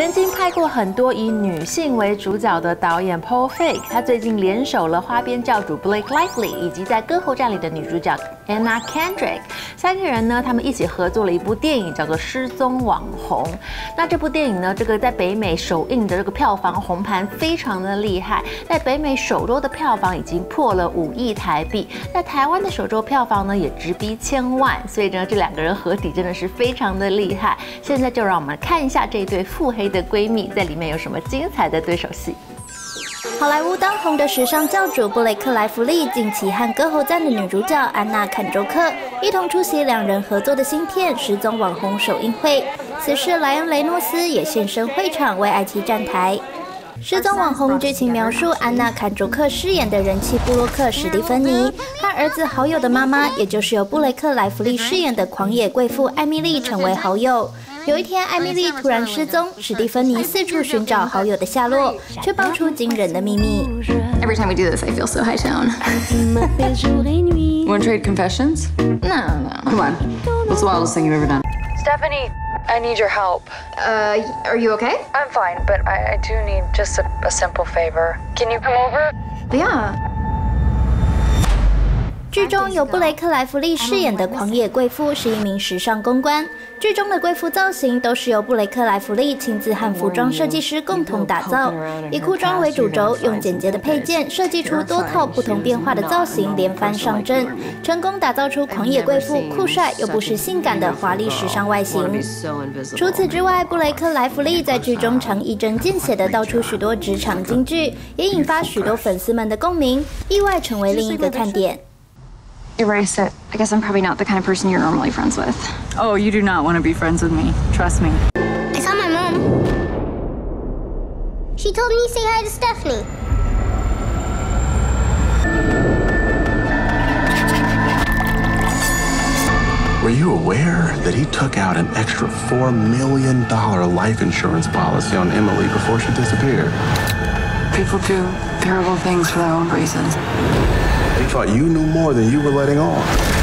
曾经拍过很多以女性为主角的导演 Paul Feig，他最近联手了花边教主 Blake Lively，以及在《歌喉战》里的女主角 Anna Kendrick，三个人呢，他们一起合作了一部电影，叫做《失踪网红》。那这部电影呢，这个在北美首映的这个票房红盘非常的厉害，在北美首周的票房已经破了五亿台币，在台湾的首周票房呢也直逼千万，所以呢，这两个人合体真的是非常的厉害。现在就让我们看一下这一对腹黑的闺蜜在里面有什么精彩的对手戏。好莱坞当红的时尚教主布雷克·莱弗利近期和《歌喉战》的女主角安娜·坎卓克一同出席两人合作的新片《失踪网红》首映会。此时，莱恩·雷诺斯也现身会场为爱妻站台。《失踪网红》剧情描述安娜·坎卓克饰演的人气布洛克史蒂芬妮和儿子好友的妈妈，也就是由布雷克·莱弗利饰演的狂野贵妇艾米丽成为好友。有一天，艾米丽突然失踪，史蒂芬妮四处寻找好友的下落，却爆出惊人的秘密。Every time we do this, I feel so high tone. Want to trade confessions? No, no. Come on. What's the wildest thing you've ever done? Stephanie, I need your help. Uh, are you okay? I'm fine, but I, I do need just a, a simple favor. Can you come over? Yeah. 剧中由布雷克·莱弗利饰演的狂野贵妇是一名时尚公关。剧中的贵妇造型都是由布雷克·莱弗利亲自和服装设计师共同打造，以裤装为主轴，用简洁的配件设计出多套不同变化的造型，连番上阵，成功打造出狂野贵妇酷帅又不失性感的华丽时尚外形。除此之外，布雷克·莱弗利在剧中常一针见血地道出许多职场金句，也引发许多粉丝们的共鸣，意外成为另一个看点。Erase it. I guess I'm probably not the kind of person you're normally friends with. Oh, you do not want to be friends with me. Trust me. I saw my mom. She told me to say hi to Stephanie. Were you aware that he took out an extra $4 million life insurance policy on Emily before she disappeared? People do terrible things for their own reasons. He thought you knew more than you were letting on.